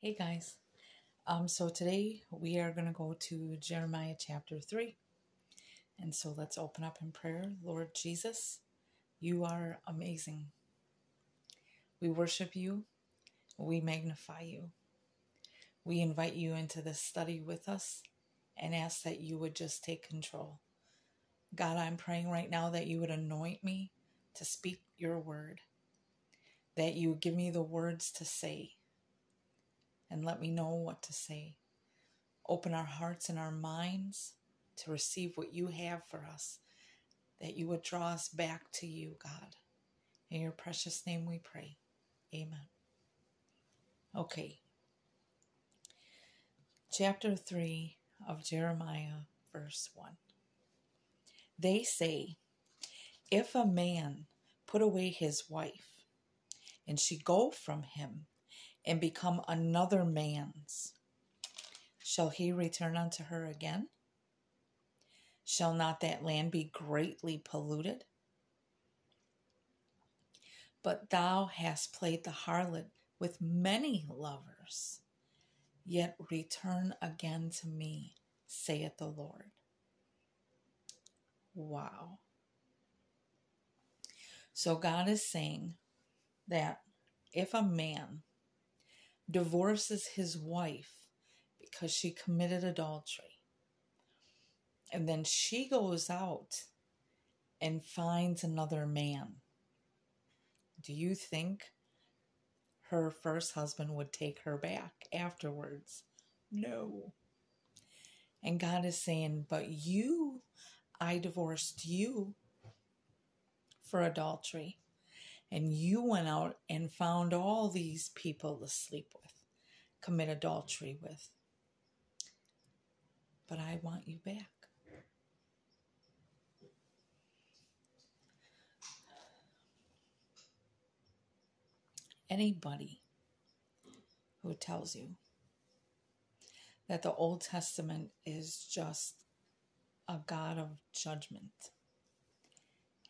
Hey guys. Um, so today we are going to go to Jeremiah chapter 3. And so let's open up in prayer. Lord Jesus, you are amazing. We worship you. We magnify you. We invite you into this study with us and ask that you would just take control. God, I'm praying right now that you would anoint me to speak your word, that you give me the words to say and let me know what to say. Open our hearts and our minds to receive what you have for us, that you would draw us back to you, God. In your precious name we pray. Amen. Okay. Chapter 3 of Jeremiah, verse 1. They say, If a man put away his wife, and she go from him, and become another man's. Shall he return unto her again? Shall not that land be greatly polluted? But thou hast played the harlot with many lovers. Yet return again to me, saith the Lord. Wow. So God is saying that if a man divorces his wife because she committed adultery. And then she goes out and finds another man. Do you think her first husband would take her back afterwards? No. And God is saying, But you, I divorced you for adultery. And you went out and found all these people to sleep with, commit adultery with. But I want you back. Anybody who tells you that the Old Testament is just a God of judgment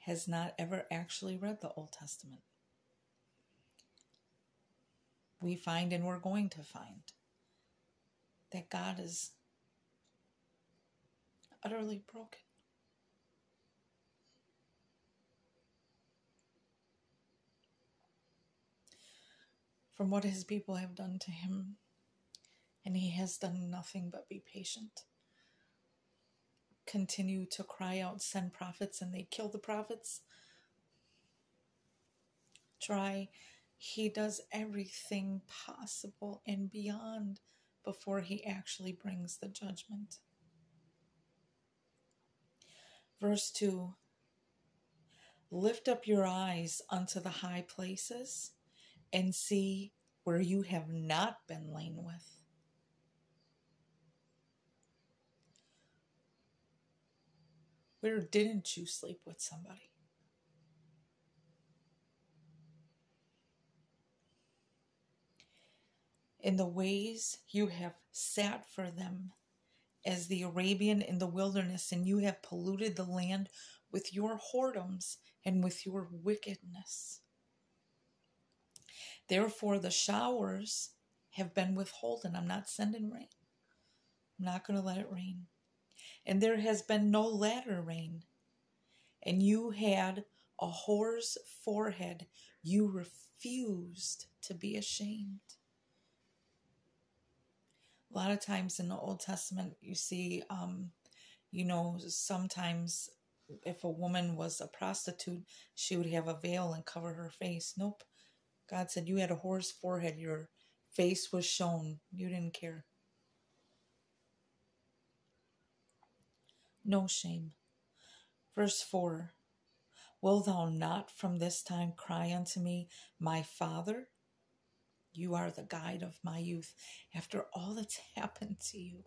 has not ever actually read the Old Testament. We find, and we're going to find, that God is utterly broken. From what his people have done to him, and he has done nothing but be patient continue to cry out, send prophets, and they kill the prophets. Try. He does everything possible and beyond before he actually brings the judgment. Verse 2 Lift up your eyes unto the high places and see where you have not been lain with Where didn't you sleep with somebody? In the ways you have sat for them as the Arabian in the wilderness, and you have polluted the land with your whoredoms and with your wickedness. Therefore, the showers have been withholden. I'm not sending rain. I'm not going to let it rain and there has been no latter rain. And you had a whore's forehead. You refused to be ashamed. A lot of times in the Old Testament, you see, um, you know, sometimes if a woman was a prostitute, she would have a veil and cover her face. Nope. God said you had a whore's forehead. Your face was shown. You didn't care. No shame. Verse 4 Will thou not from this time cry unto me, My Father? You are the guide of my youth. After all that's happened to you,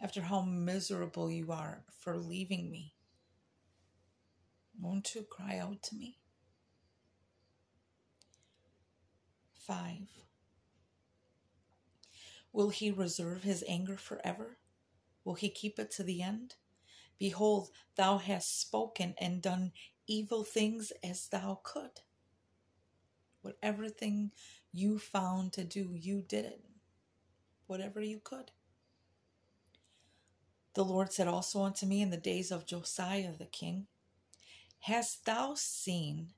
after how miserable you are for leaving me, won't you cry out to me? 5. Will he reserve his anger forever? Will he keep it to the end? Behold, thou hast spoken and done evil things as thou could. Whatever thing you found to do, you did it. Whatever you could. The Lord said also unto me in the days of Josiah the king, Hast thou seen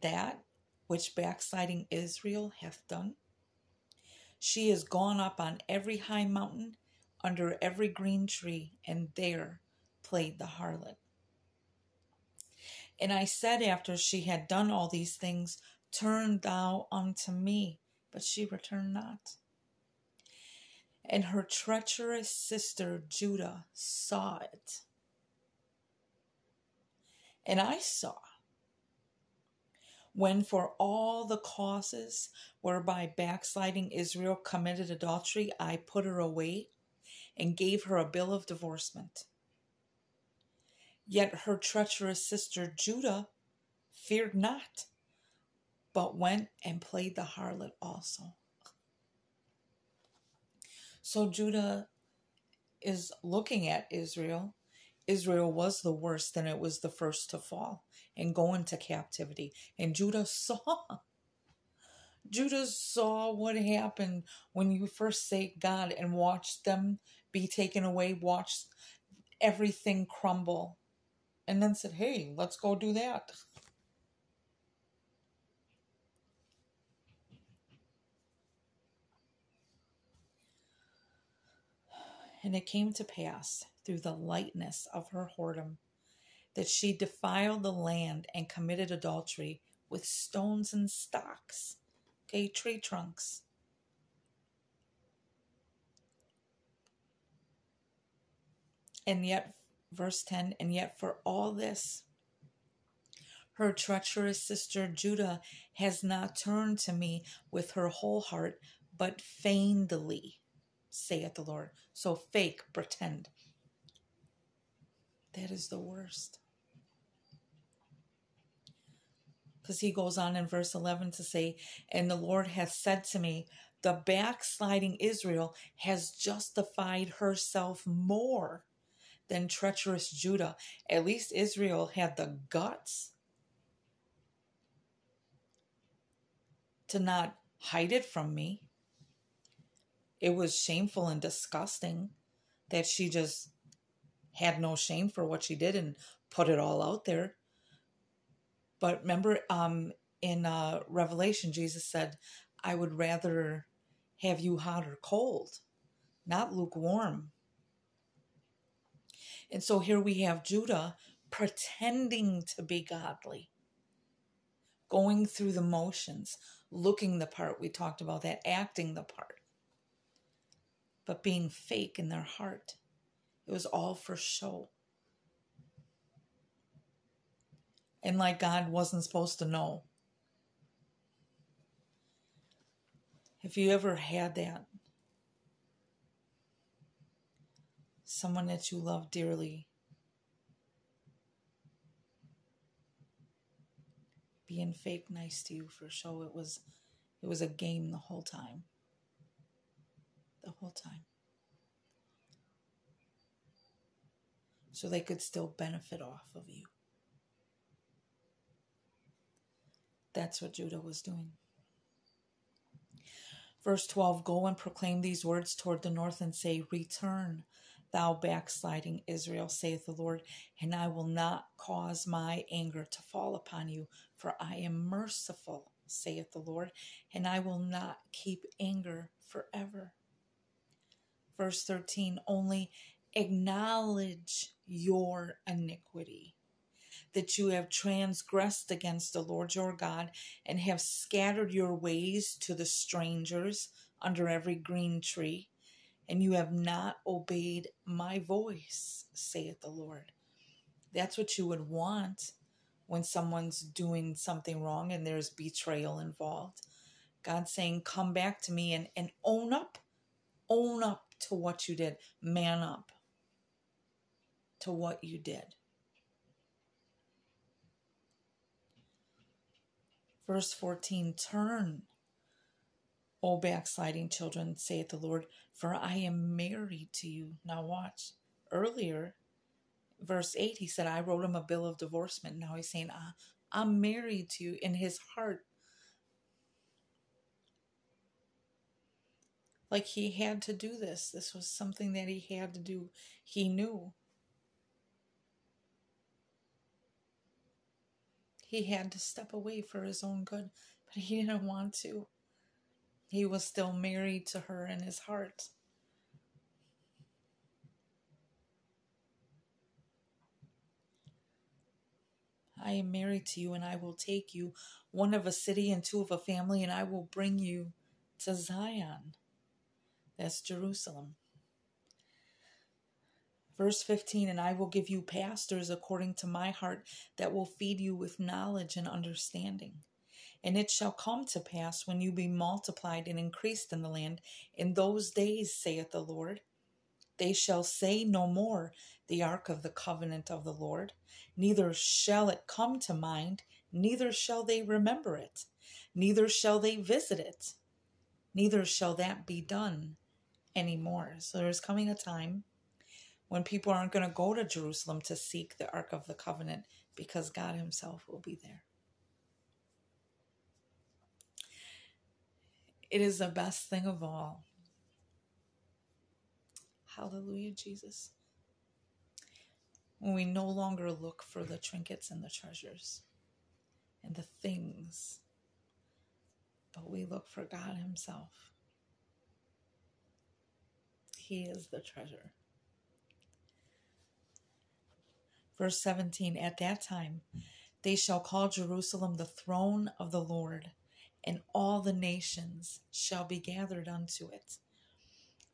that which backsliding Israel hath done? She is gone up on every high mountain, under every green tree, and there played the harlot. And I said, after she had done all these things, Turn thou unto me. But she returned not. And her treacherous sister Judah saw it. And I saw when for all the causes whereby backsliding Israel committed adultery, I put her away and gave her a bill of divorcement. Yet her treacherous sister Judah feared not, but went and played the harlot also. So Judah is looking at Israel. Israel was the worst, and it was the first to fall and go into captivity. And Judah saw. Judah saw what happened when you forsake God and watched them be taken away, watch everything crumble, and then said, Hey, let's go do that. And it came to pass through the lightness of her whoredom that she defiled the land and committed adultery with stones and stocks, okay, tree trunks. And yet, verse 10 and yet for all this, her treacherous sister Judah has not turned to me with her whole heart, but feignedly saith the Lord. So fake, pretend. That is the worst. Because he goes on in verse 11 to say, And the Lord hath said to me, The backsliding Israel has justified herself more than treacherous Judah. At least Israel had the guts to not hide it from me it was shameful and disgusting that she just had no shame for what she did and put it all out there. But remember, um, in uh, Revelation, Jesus said, I would rather have you hot or cold, not lukewarm. And so here we have Judah pretending to be godly, going through the motions, looking the part. We talked about that, acting the part but being fake in their heart. It was all for show. And like God wasn't supposed to know. Have you ever had that, someone that you love dearly, being fake nice to you for show, it was it was a game the whole time the whole time. So they could still benefit off of you. That's what Judah was doing. Verse 12 Go and proclaim these words toward the north and say, Return, thou backsliding Israel, saith the Lord, and I will not cause my anger to fall upon you, for I am merciful, saith the Lord, and I will not keep anger forever. Verse 13 only acknowledge your iniquity that you have transgressed against the Lord your God and have scattered your ways to the strangers under every green tree, and you have not obeyed my voice, saith the Lord. That's what you would want when someone's doing something wrong and there's betrayal involved. God's saying, Come back to me and, and own up, own up to what you did. Man up to what you did. Verse 14 Turn, O backsliding children, saith the Lord, for I am married to you. Now, watch. Earlier, verse 8, he said, I wrote him a bill of divorcement. Now he's saying, I'm married to you. In his heart, like he had to do this. This was something that he had to do. He knew. He had to step away for his own good, but he didn't want to. He was still married to her in his heart. I am married to you, and I will take you, one of a city and two of a family, and I will bring you to Zion. That's Jerusalem. Verse 15, and I will give you pastors according to my heart that will feed you with knowledge and understanding. And it shall come to pass when you be multiplied and increased in the land, in those days, saith the Lord, they shall say no more, the ark of the covenant of the Lord, neither shall it come to mind, neither shall they remember it, neither shall they visit it, neither shall that be done anymore. So there's coming a time when people aren't going to go to Jerusalem to seek the Ark of the Covenant because God Himself will be there. It is the best thing of all. Hallelujah, Jesus. When we no longer look for the trinkets and the treasures and the things, but we look for God Himself. He is the treasure. Verse 17 At that time they shall call Jerusalem the throne of the Lord, and all the nations shall be gathered unto it.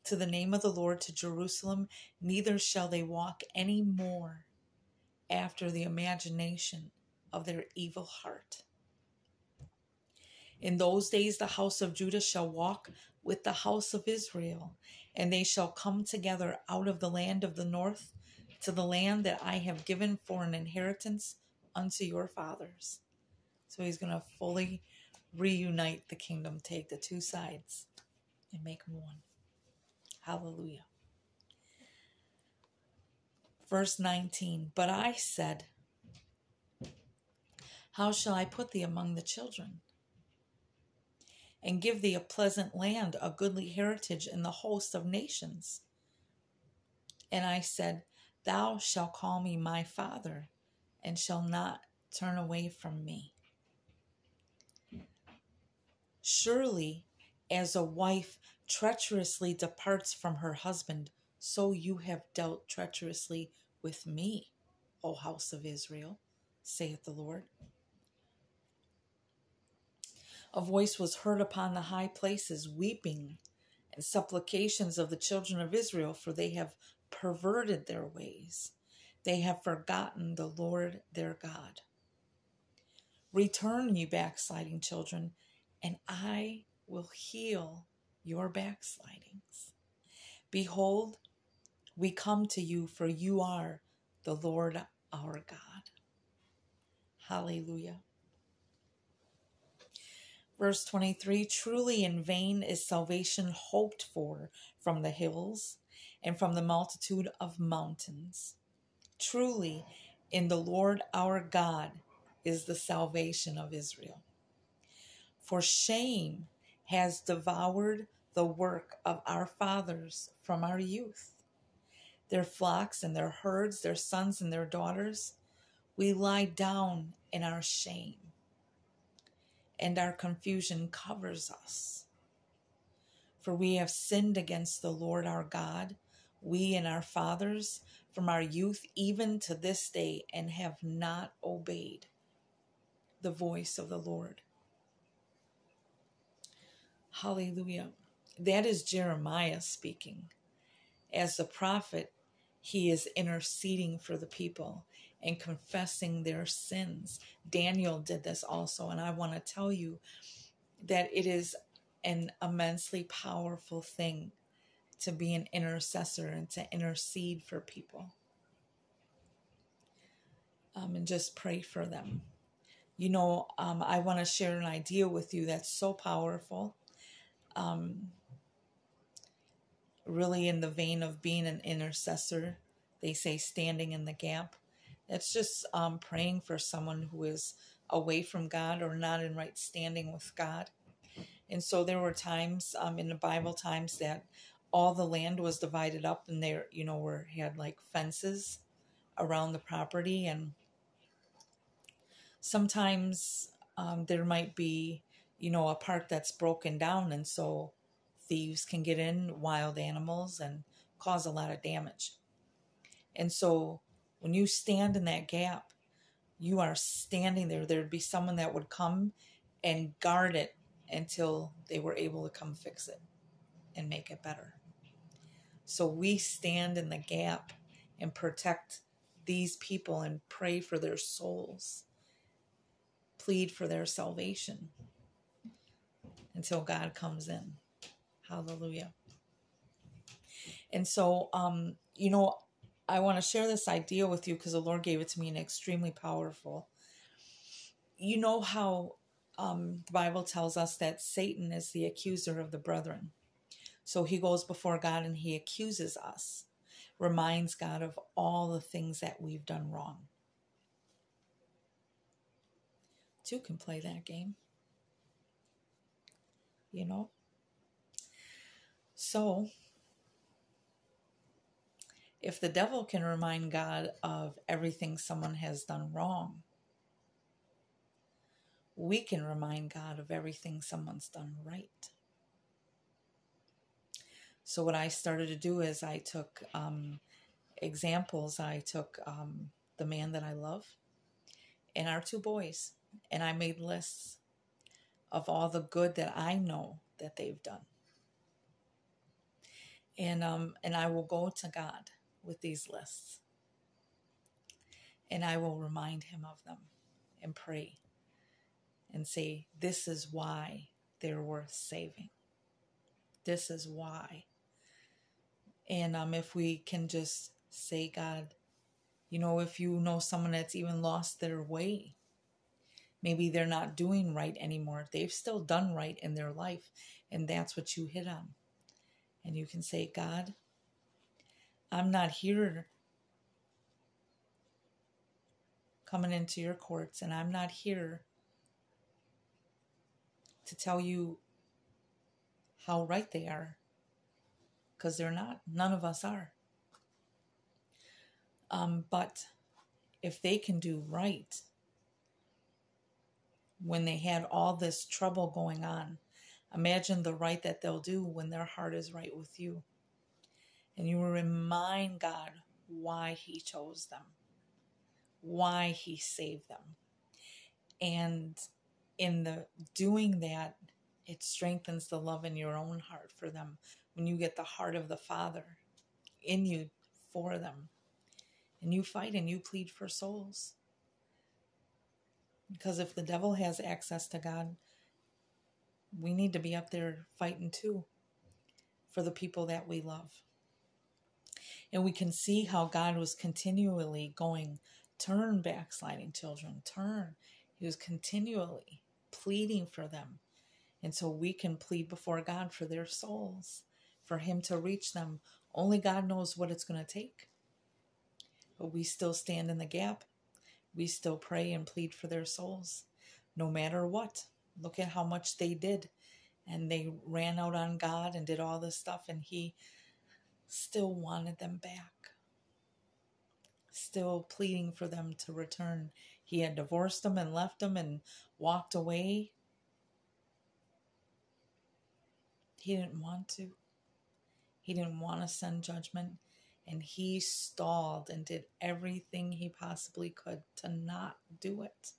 To the name of the Lord to Jerusalem, neither shall they walk any more after the imagination of their evil heart. In those days, the house of Judah shall walk with the house of Israel, and they shall come together out of the land of the north to the land that I have given for an inheritance unto your fathers. So he's going to fully reunite the kingdom, take the two sides, and make them one. Hallelujah. Verse 19 But I said, How shall I put thee among the children? and give thee a pleasant land, a goodly heritage in the host of nations. And I said, Thou shalt call me my father, and shall not turn away from me. Surely, as a wife treacherously departs from her husband, so you have dealt treacherously with me, O house of Israel, saith the Lord. A voice was heard upon the high places, weeping and supplications of the children of Israel, for they have perverted their ways. They have forgotten the Lord their God. Return, you backsliding children, and I will heal your backslidings. Behold, we come to you, for you are the Lord our God. Hallelujah. Verse 23 Truly in vain is salvation hoped for from the hills and from the multitude of mountains. Truly in the Lord our God is the salvation of Israel. For shame has devoured the work of our fathers from our youth. Their flocks and their herds, their sons and their daughters, we lie down in our shame and our confusion covers us. For we have sinned against the Lord our God, we and our fathers, from our youth even to this day, and have not obeyed the voice of the Lord. Hallelujah. That is Jeremiah speaking. As the prophet, he is interceding for the people and confessing their sins. Daniel did this also, and I want to tell you that it is an immensely powerful thing to be an intercessor and to intercede for people. Um, and just pray for them. You know, um, I want to share an idea with you that's so powerful. Um, really, in the vein of being an intercessor, they say standing in the gap. It's just um, praying for someone who is away from God or not in right standing with God. And so there were times um, in the Bible times that all the land was divided up and there, you know, were had like fences around the property and sometimes um, there might be, you know, a part that's broken down and so thieves can get in, wild animals, and cause a lot of damage. And so when you stand in that gap, you are standing there. There'd be someone that would come and guard it until they were able to come fix it and make it better. So we stand in the gap and protect these people and pray for their souls, plead for their salvation until God comes in. Hallelujah. And so, um, you know, I want to share this idea with you because the Lord gave it to me and extremely powerful. You know how um, the Bible tells us that Satan is the accuser of the brethren. So he goes before God and he accuses us, reminds God of all the things that we've done wrong. Two can play that game. You know? So, if the devil can remind God of everything someone has done wrong, we can remind God of everything someone's done right. So, what I started to do is I took um, examples. I took um, the man that I love and our two boys, and I made lists of all the good that I know that they've done. And um, and I will go to God with these lists, and I will remind Him of them, and pray and say, This is why they're worth saving. This is why. And um, if we can just say, God, you know, if you know someone that's even lost their way, maybe they're not doing right anymore. They've still done right in their life, and that's what you hit on. And you can say, God, I'm not here coming into your courts, and I'm not here to tell you how right they are because they're not. None of us are. Um, but if they can do right when they had all this trouble going on, imagine the right that they'll do when their heart is right with you. And you will remind God why He chose them, why He saved them. And in the doing that, it strengthens the love in your own heart for them when you get the heart of the Father in you for them. And you fight and you plead for souls. Because if the devil has access to God, we need to be up there fighting too for the people that we love. And we can see how God was continually going, turn backsliding children, turn. He was continually pleading for them. And so we can plead before God for their souls, for Him to reach them. Only God knows what it's going to take. But we still stand in the gap. We still pray and plead for their souls, no matter what. Look at how much they did. And they ran out on God and did all this stuff, and He still wanted them back. Still pleading for them to return. He had divorced them and left them and walked away. He didn't want to. He didn't want to send judgment. And he stalled and did everything he possibly could to not do it.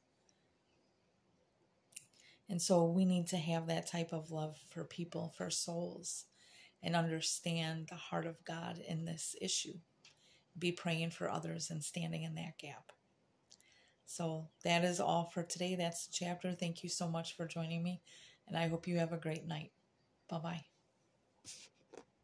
And so we need to have that type of love for people, for souls, and understand the heart of God in this issue. Be praying for others and standing in that gap. So that is all for today. That's the chapter. Thank you so much for joining me, and I hope you have a great night. Bye bye.